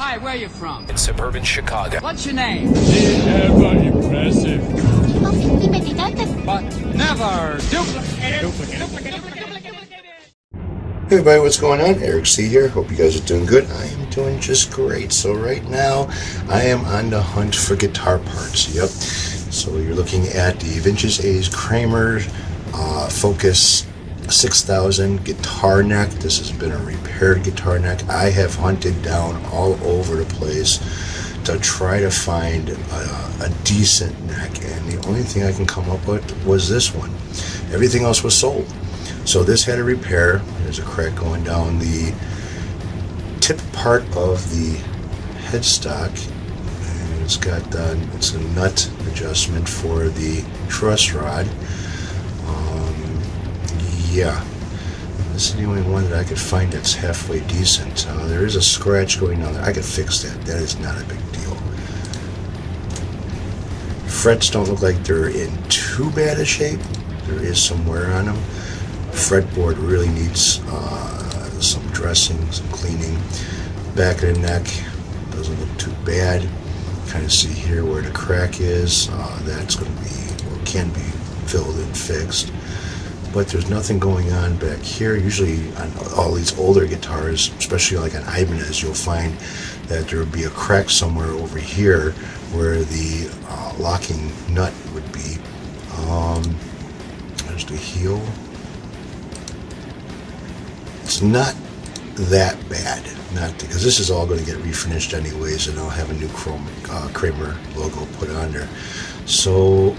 Hi, where you from? in suburban Chicago. What's your name? Never impressive. But never duplicate. Hey everybody, what's going on? Eric C here. Hope you guys are doing good. I am doing just great. So right now, I am on the hunt for guitar parts. Yep. So you're looking at the Vintage A's Kramer uh, Focus 6000 guitar neck. This has been a repaired guitar neck. I have hunted down all over the place to try to find a, a decent neck, and the only thing I can come up with was this one. Everything else was sold. So this had a repair. There's a crack going down the tip part of the headstock. And it's got uh, it's a nut adjustment for the truss rod. Yeah, this is the only one that I could find that's halfway decent. Uh, there is a scratch going on there. I could fix that. That is not a big deal. Frets don't look like they're in too bad a shape. There is some wear on them fretboard really needs uh, some dressing, some cleaning. Back of the neck doesn't look too bad. Kind of see here where the crack is. Uh, that's going to be, or can be, filled and fixed. But there's nothing going on back here. Usually on all these older guitars, especially like on Ibanez, you'll find that there would be a crack somewhere over here where the uh, locking nut would be. Um, there's the heel it's not that bad. Not because this is all going to get refinished anyways, and I'll have a new Chrome uh, Kramer logo put on there. So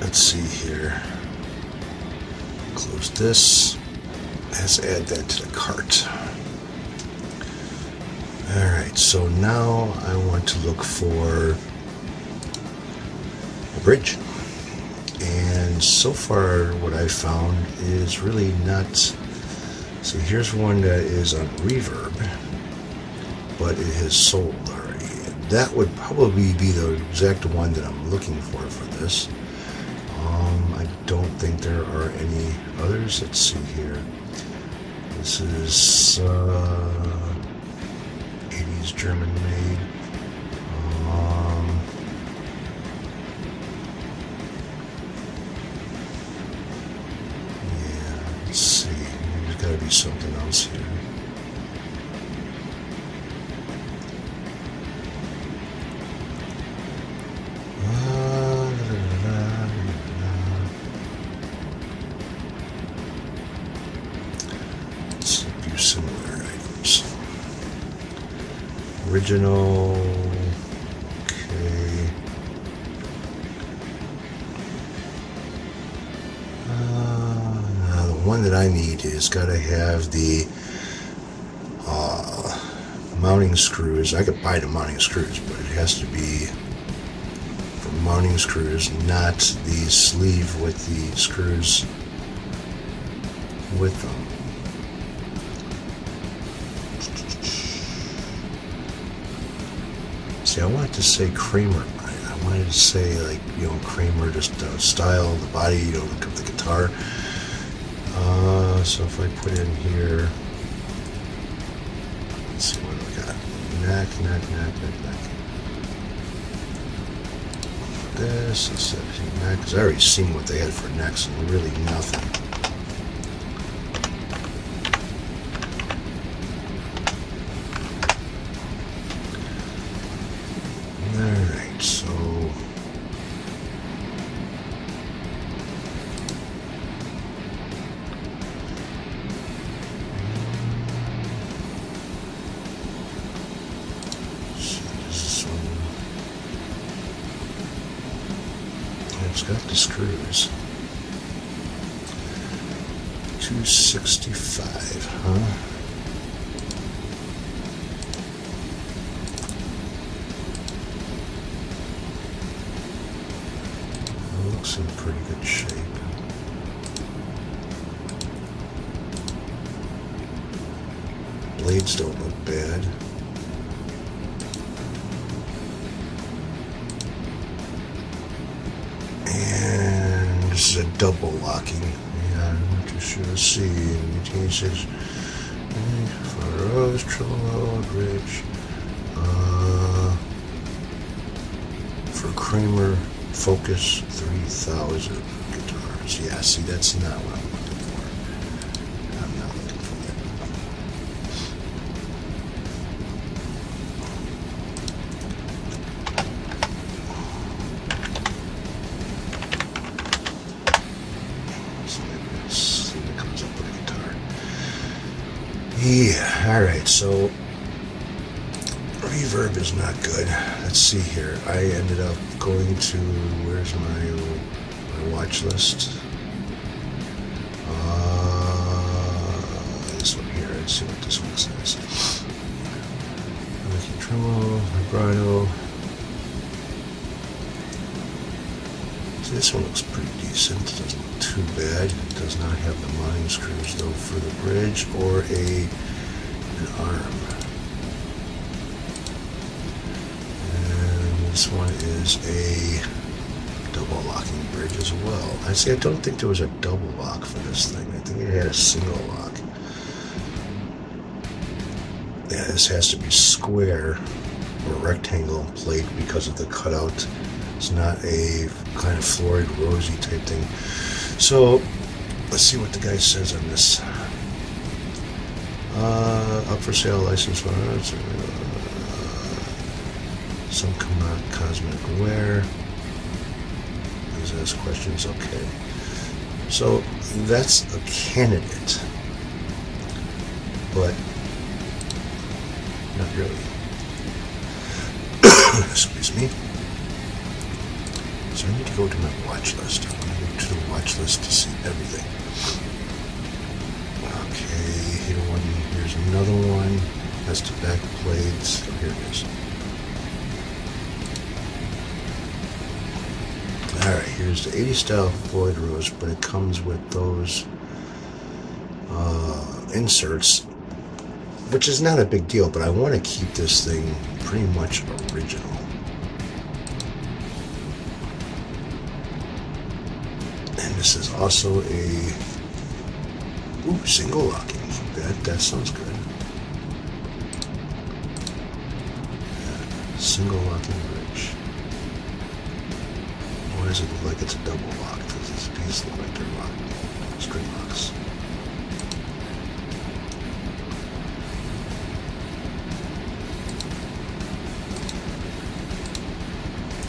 let's see here. Close this. Let's add that to the cart. All right. So now I want to look for a bridge. And so far, what I found is really not so here's one that is on reverb, but it has sold already. That would probably be the exact one that I'm looking for for this. Think there are any others. Let's see here. This is uh, 80s German made. Um, yeah, let's see. There's got to be something else here. Original. Okay. Uh, the one that I need is got to have the uh, mounting screws. I could buy the mounting screws, but it has to be for mounting screws, not the sleeve with the screws with them. See, I wanted to say Kramer. I I wanted to say like you know Kramer, just uh, style, the body, you know, look of the guitar. Uh, so if I put in here, let's see what we got. Neck, neck, neck, neck, neck. This of neck, because I already seen what they had for necks, and really nothing. Looks in pretty good shape. Blades don't look bad. And this is a double locking. Yeah, I'm not too sure. Let's see. 1886. Okay, Rose, Trello, Rich. Uh, for Kramer, Focus 3000 guitars. Yeah, see, that's not what I'm looking for. I'm not looking for that. So maybe let's see what comes up with a guitar. Yeah, alright, so reverb is not good. Let's see here. I ended up going to where's my my watch list? Uh, this one here. Let's see what this one says. I'm Making tremolo, vibrato. This one looks pretty decent. It Doesn't look too bad. It does not have the mine screws though for the bridge or a an arm. This one is a double locking bridge as well. I see. I don't think there was a double lock for this thing. I think it had a single lock. Yeah, this has to be square or rectangle plate because of the cutout. It's not a kind of Floyd Rosy type thing. So let's see what the guy says on this. Uh, up for sale license uh, some com- uh, cosmetic wear. Please ask questions. Okay. So that's a candidate, but not really. Excuse me. So I need to go to my watch list. I'm going to go to the watch list to see everything. Okay, here one. Here's another one. That's the back plates. Oh, here it is. All right, here's the 80 style Floyd Rose, but it comes with those uh, inserts, which is not a big deal. But I want to keep this thing pretty much original. And this is also a ooh, single locking. That that sounds good. Yeah, single locking like it's a double lock? Does these look like they're locked? String locks.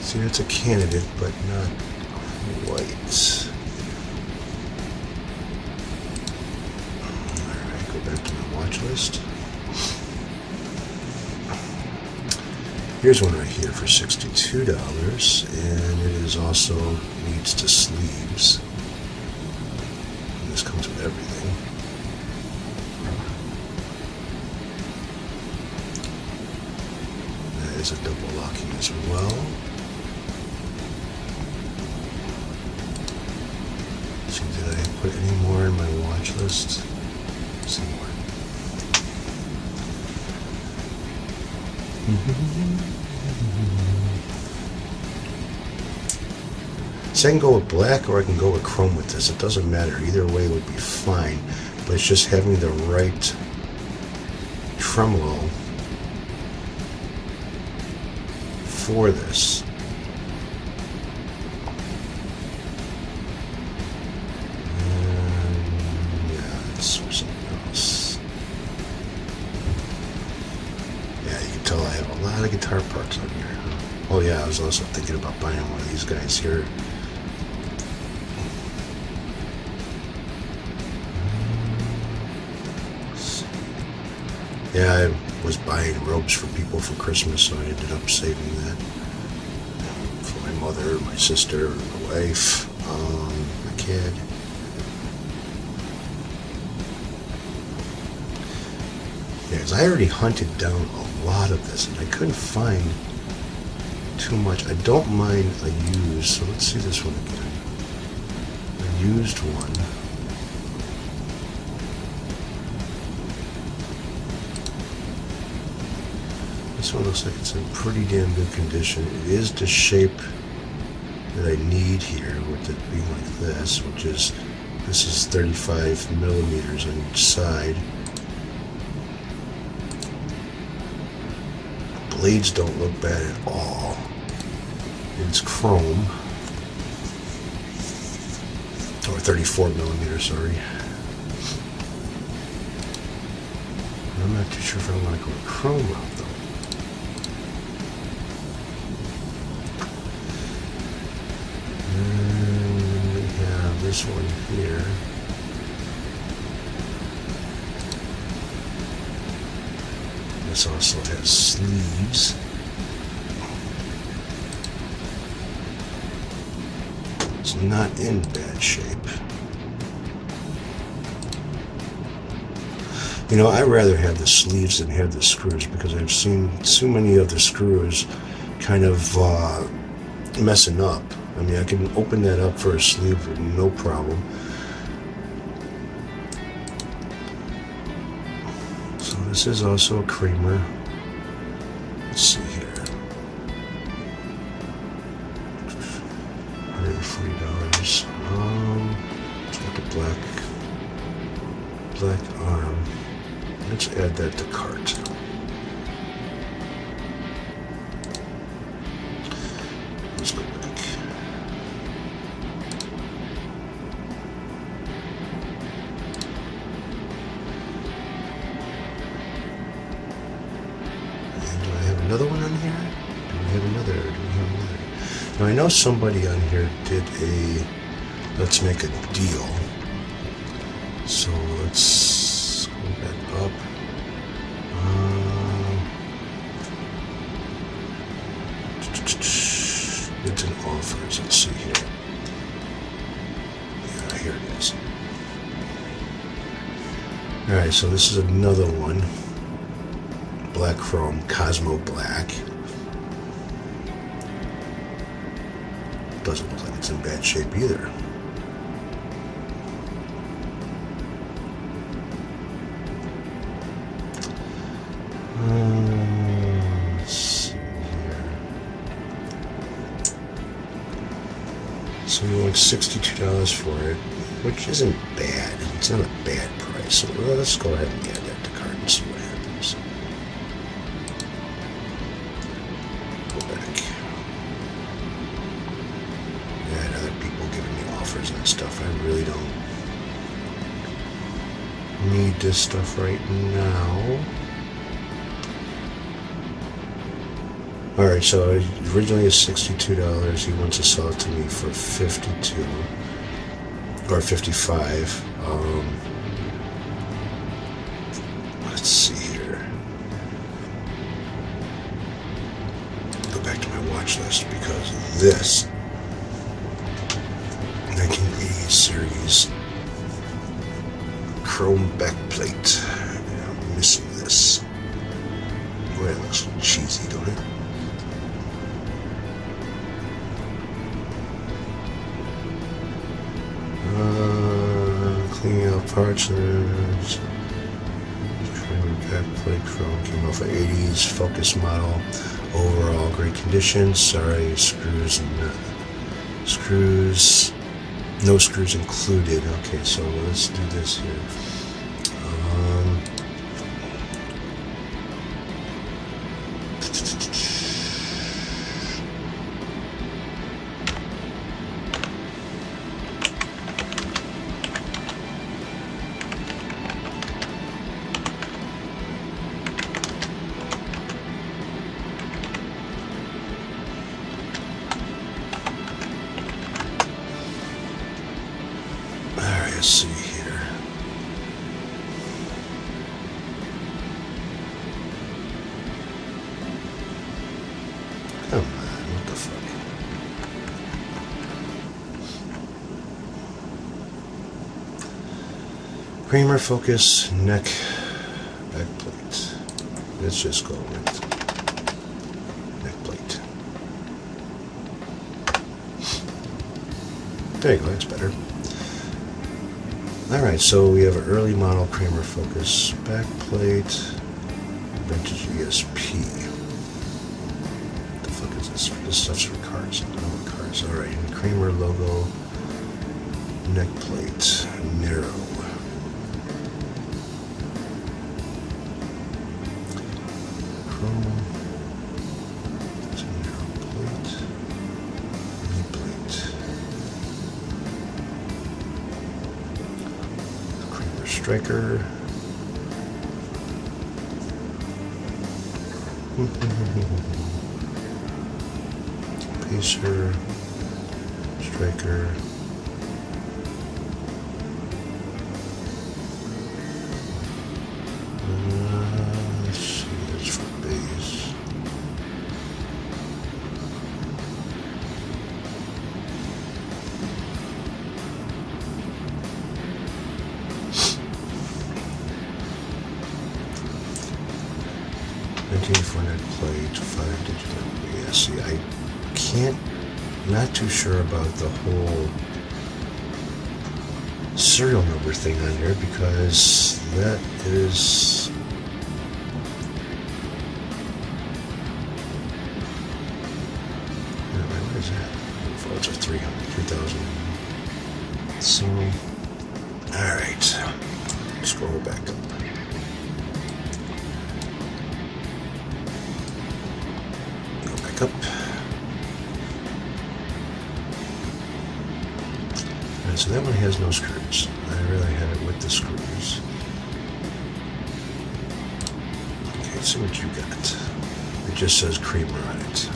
See, that's a candidate, but not quite. Alright, go back to my watch list. Here's one right here for $62, and it is also needs to sleeves. And this comes with everything. That is a double locking as well. See, did I put any more in my watch list? Some more. So I can go with black or I can go with chrome with this. It doesn't matter. Either way would be fine. But it's just having the right tremolo for this. And, yeah, let's switch something else. Yeah, you can tell I have a lot of guitar parts on here. Oh yeah, I was also thinking about buying one of these guys here. Yeah, I was buying robes for people for Christmas, so I ended up saving that for my mother, my sister, my wife, um, my kid. Yeah, I already hunted down a lot of this, and I couldn't find too much. I don't mind a used, so let's see this one again. A used one. one looks like it's in pretty damn good condition. It is the shape that I need here with it being like this, which is this is 35 millimeters on each side. Blades don't look bad at all. It's chrome. Or 34 millimeters, sorry. I'm not too sure if I want to go chrome out though. This one here. This also has sleeves. It's not in bad shape. You know, I'd rather have the sleeves than have the screws because I've seen too many of the screws kind of uh, messing up. I mean, I can open that up for a sleeve no problem. So this is also a Kramer. Let's see Now I know somebody on here did a let's make a deal. So let's go back up. Uh, it's an offers. Let's see here. Yeah, here it is. All right, so this is another one. Black Chrome Cosmo Black. It's in bad shape either. Uh. So want sixty-two dollars for it, which isn't bad. It's not a bad price. So let's go ahead and get that really don't need this stuff right now. All right, so originally it's sixty-two dollars. He wants to sell it to me for fifty-two or fifty-five. Um, let's see here. Go back to my watch list because this series chrome backplate. I'm missing this. Boy, it looks cheesy, don't it? Uh, cleaning out parts. There's backplate chrome came off an 80s Focus model. Overall, great condition. Sorry, screws and screws. No screws included. Okay, so let's do this here. Kramer focus neck back plate. Let's just go with neck plate. There you go, that's better. Alright, so we have an early model Kramer Focus back plate, vintage ESP. What the fuck is this? This stuff's for cars. I don't know what cars. Alright, Kramer logo, neck plate, narrow. Striker. Pacer, striker. 1900 play to five digital. Yeah, see, I can't, not too sure about the whole serial number thing on there because that is what is that? Oh, it's a 300, 3000. So, all right, scroll back up. Back up. Alright, so that one has no screws. I really had it with the screws. Okay, see what you got. It just says Kramer on it.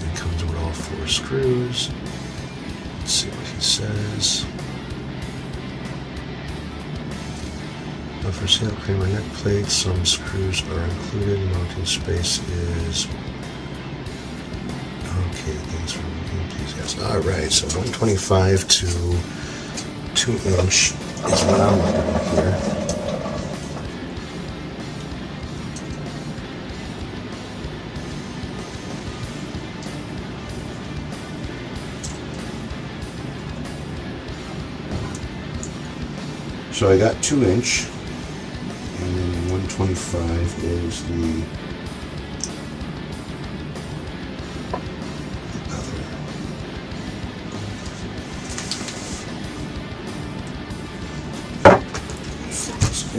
It comes with all four screws. Let's see what he says. For sale Kramer neck plate, some screws are included. Mounting space is For looking. All right, so 125 to 2 inch is what I'm looking at here. So I got 2 inch, and then 125 is the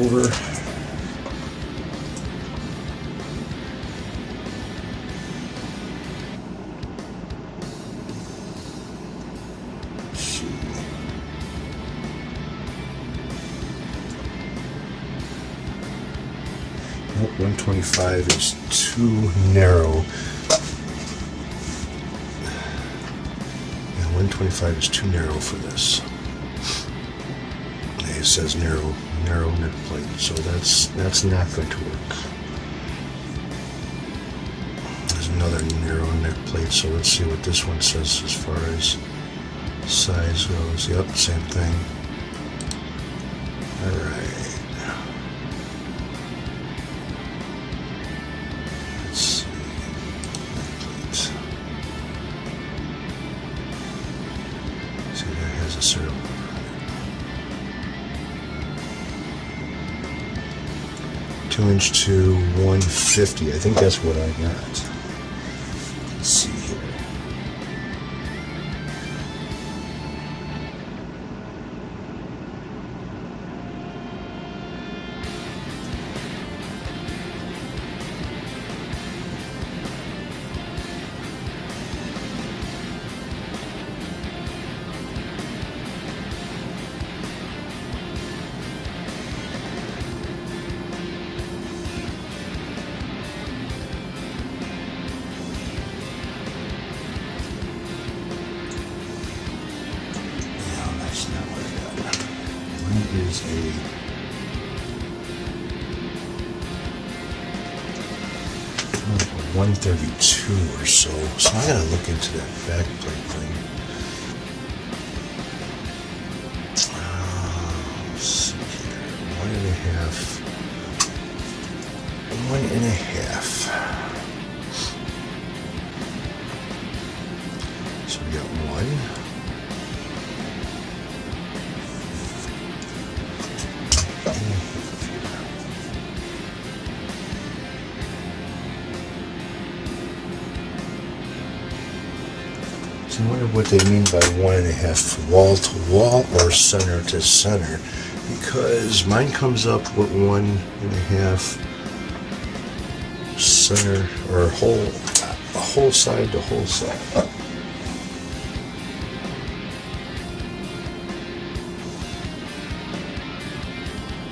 over. Let's. Nope, 125 is too narrow. Yeah, 125 is too narrow for this. It says narrow, narrow neck plate, so that's that's not going to work. There's another narrow neck plate, so let's see what this one says as far as size goes. Yep, same thing. All To 150. I think that's what I got. 132 or so. So I gotta look into that back plate thing. Ah, here. One and a half. One and a half. So we got one. Wonder what they mean by one and a half wall to wall or center to center, because mine comes up with one and a half center or whole, a whole side to whole side.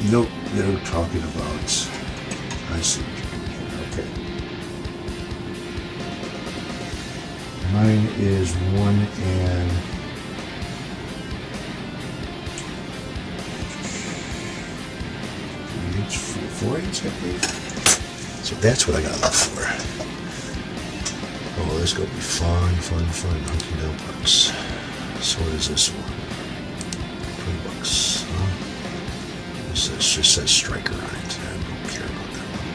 Nope, they're talking about. I see. Mine is one and. four, four. So that's what I got look for. Oh, this to be fun, fun, fun. Hunting down parts. So what is this one? 20 bucks. Huh? This says, just says striker on it. I don't care about that one.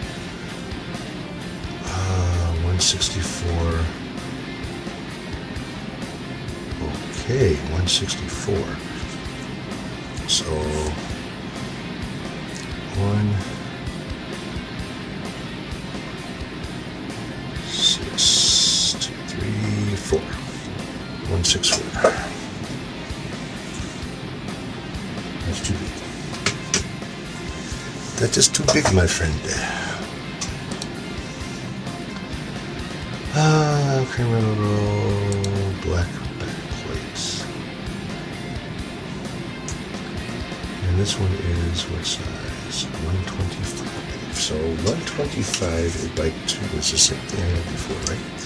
Uh, 164. Okay, 164. So, one, six, two, three, four. One, six, four. That's too big. That is too big, my friend. Ah, criminal black And this one is what size? 125. So 125 is by two. It's the same thing I had before, right?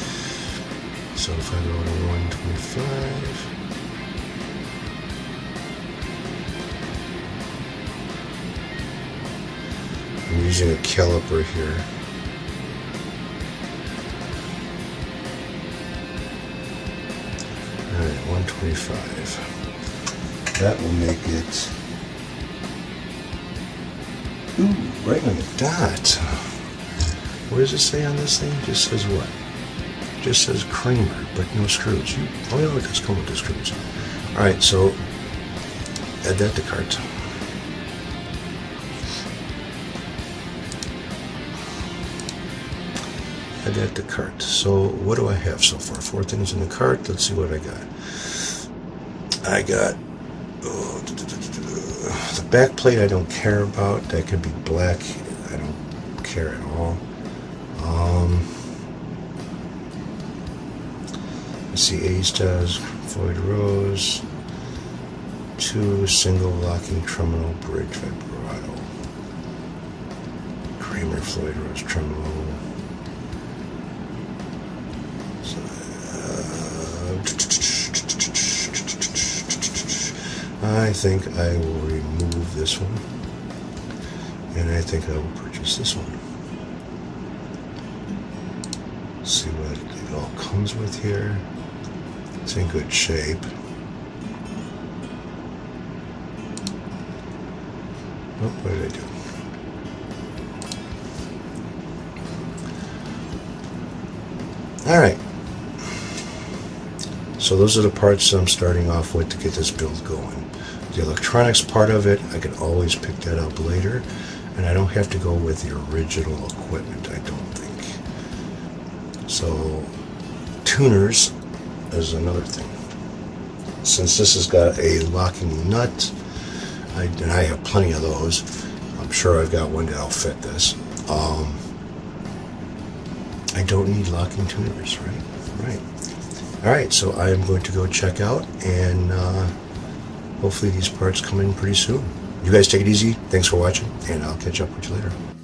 So if I go to 125. I'm using a caliper here. Alright, 125. That will make it. Ooh, right on the dot. What does it say on this thing? Just says what? Just says Kramer, but no screws. You, oh, yeah, it does come with the screws. Alright, so add that to cart. add that to cart. So what do I have so far? Four things in the cart. Let's see what I got. I got oh, the back plate. I don't care about. That could be black. I don't care at all. Um, let's see. A stars, Floyd Rose, two single locking terminal bridge vibrato. Kramer Floyd Rose tremolo. I think I will remove this one and I think I will purchase this one. See what it all comes with here. It's in good shape. Oh, what did I do? All right. So those are the parts I'm starting off with to get this build going. The electronics part of it, I can always pick that up later, and I don't have to go with the original equipment, I don't think. So, tuners is another thing. Since this has got a locking nut, I, and I have plenty of those, I'm sure I've got one that'll fit this. Um, I don't need locking tuners, right? Right. All right, so I am going to go check out, and uh, hopefully these parts come in pretty soon. You guys take it easy. Thanks for watching, and I'll catch up with you later.